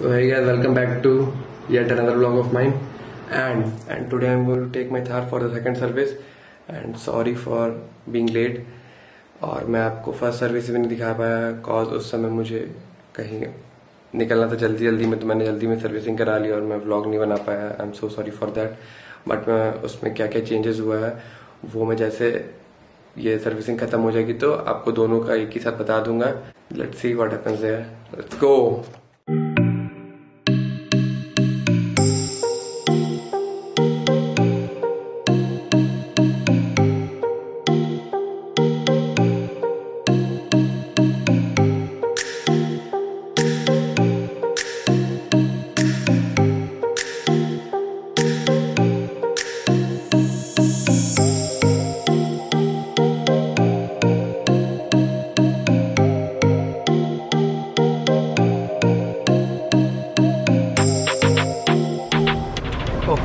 So hey guys, welcome back to yet another vlog of mine. And and today I'm going to take my Thar for the second service. And sorry for being late. और मैं आपको first service भी नहीं दिखा पाया cause उस समय मुझे कहीं निकलना था जल्दी जल्दी में तो मैंने जल्दी में सर्विसिंग करा ली और मैं व्लॉग नहीं बना पाया I am so sorry for that but मैं उसमें क्या क्या चेंजेस हुआ है वो मैं जैसे ये सर्विसिंग खत्म हो जाएगी तो आपको दोनों का एक ही साथ बता दूँगा let's see what happens there let's go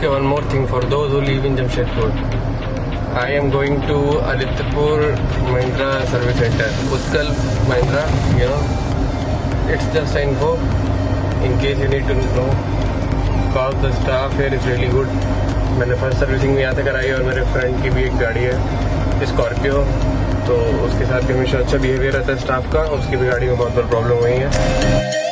Okay, one more thing for those who live in Jamshedpur. I am going to Aditapur Mahindra Service Center. Utkal Mahindra, you know. It's just info in case you need to know. Because the staff here is really good. मैंने first servicing भी यहाँ से कराई और मेरे friend की भी एक गाड़ी है स्कॉर्पियो तो उसके साथ भी हमेशा अच्छा बिहेवियर रहता है स्टाफ का उसकी भी गाड़ी में बहुत बार प्रॉब्लम हुई है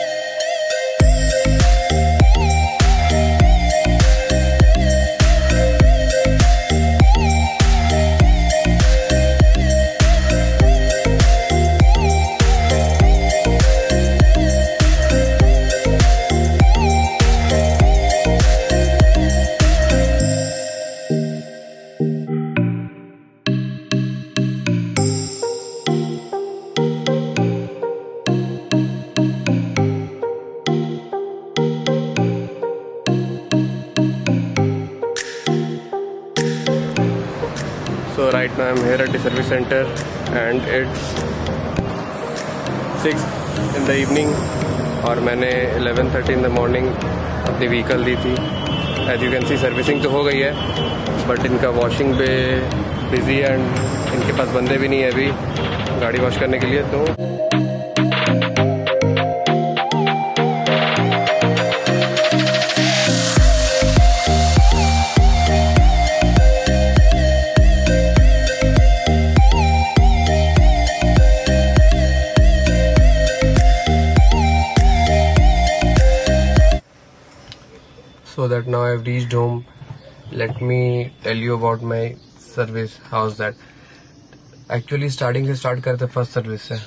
right now I'm here at the service center. And it's 6 in the evening. और मैंने 11:30 इन द मॉर्निंग अपनी व्हीकल दी थी. As you can see servicing तो हो गई है बट इनका वॉशिंग पे बिज़ी एंड इनके पास बंदे भी नहीं है अभी गाड़ी वॉश करने के लिए तो so that now I've reached home. Let me tell you about my service. How's that? Actually, starting से start करते first service से.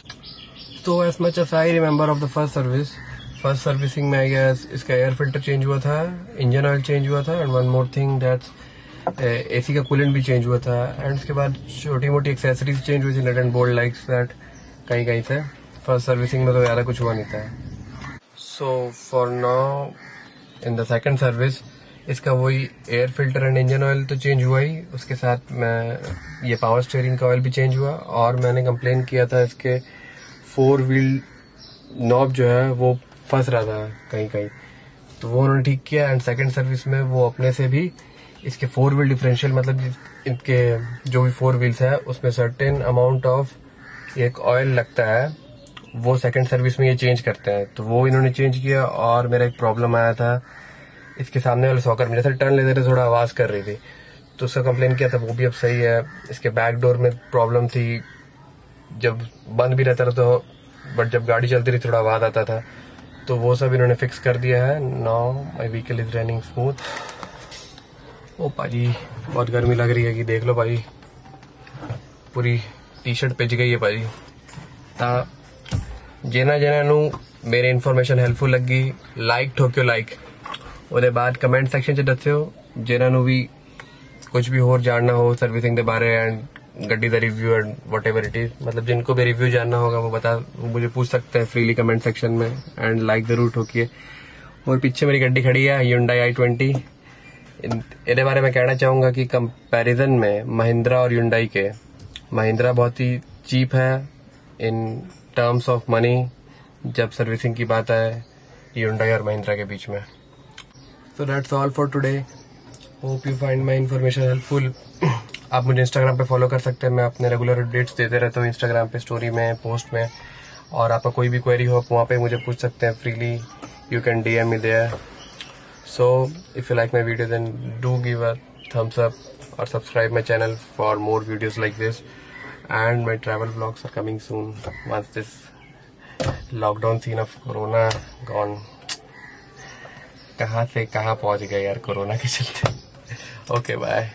So as much as I remember of the first service, first servicing में I guess इसका air filter change हुआ था, engine oil change हुआ था, and one more thing that's AC का कूलेंट भी चेंज हुआ था एंड उसके बाद छोटी मोटी एक्सेसरीज चेंज हुई थी nut and bolt likes that कहीं कहीं से फ़र्स्ट सर्विसिंग में तो ज़्यादा कुछ हुआ नहीं था so for now in the second service इसका वही air filter and engine oil तो चेंज हुआ ही। उसके साथ मैं, ये पावर स्टेयरिंग का ऑयल भी चेंज हुआ। और मैंने कंप्लेन किया था इसके फोर व्हील नॉब जो है, वो फंस रहा था कहीं कहीं। तो वो उन्होंने ठीक किया एंड सेकंड सर्विस में वो अपने से भी इसके फोर व्हील डिफरेंशियल मतलब इनके जो भी फोर व्हील्स है, उसमें सर्टेन अमाउंट ऑफ़ एक ऑयल लगता है। वो सेकंड सर्विस में ये चेंज करते हैं। तो वो इन्होंने चेंज किया और मेरा एक प्रॉब्लम आया था। इसके सामने वाले सॉकर में, जैसे टर्न लेते थे, थोड़ा आवाज़ कर रही थी। तो उसका कंप्लेन किया था, वो भी अब सही है। इसके बैक डोर में प्रॉब्लम थी। जब बंद भी रहता था तो बट जब गाड़ी चलती रही थोड़ा आवाज़ आता था। तो वो सब इन्होंने फिक्स कर दिया है। Now my vehicle is running smooth ओ पाजी बहुत गर्मी लग रही है कि देख लो भाई। पूरी टी शर्ट पिज गई है भाजी ता ਜਿਨ੍ਹਾਂ ਜਿਨ੍ਹਾਂ ਨੂੰ ਮੇਰੇ ਇਨਫੋਰਮੇਸ਼ਨ ਹੈਲਪਫੁਲ ਲੱਗੀ ਲਾਈਕ ਠੋਕਿਓ ਲਾਈਕ ਉਹਦੇ ਬਾਅਦ ਕਮੈਂਟ ਸੈਕਸ਼ਨ 'ਚ ਦੱਸਿਓ ਜਿਨ੍ਹਾਂ ਨੂੰ ਵੀ ਕੁਝ ਵੀ ਹੋਰ ਜਾਣਨਾ ਹੋ सर्विसिंग के बारे एंड गड्डी का review and whatever it is मतलब जिनको भी रिव्यू जानना होगा वो बता वो मुझे पूछ सकते हैं फ्रीली कमेंट सेक्शन में एंड लाइक जरूर ठोकिए और पीछे मेरी गड्डी खड़ी है यूंडाई आई ट्वेंटी ਇਹਦੇ बारे में कहना चाहूंगा कि कंपैरिजन में महिंद्रा और यूंडाई के महिंद्रा बहुत ही चीप है इन टर्म्स ऑफ़ मनी जब सर्विसिंग की बात आए यूंडाई और महिंद्रा के बीच में। So that's all for today hope you find my information helpful आप मुझे इंस्टाग्राम पे फॉलो कर सकते हैं। मैं अपने रेगुलर अपडेट्स देते रहता हूँ इंस्टाग्राम पे स्टोरी में पोस्ट में। और आपका कोई भी क्वेरी हो आप वहाँ पे मुझे पूछ सकते हैं freely you can D M there. So if you like my video, then do give a thumbs up or subscribe my channel for more videos like this. And my travel vlogs are coming soon once this lockdown scene of Corona gone. कहाँ से कहाँ पहुँच गए यार corona के चलते okay bye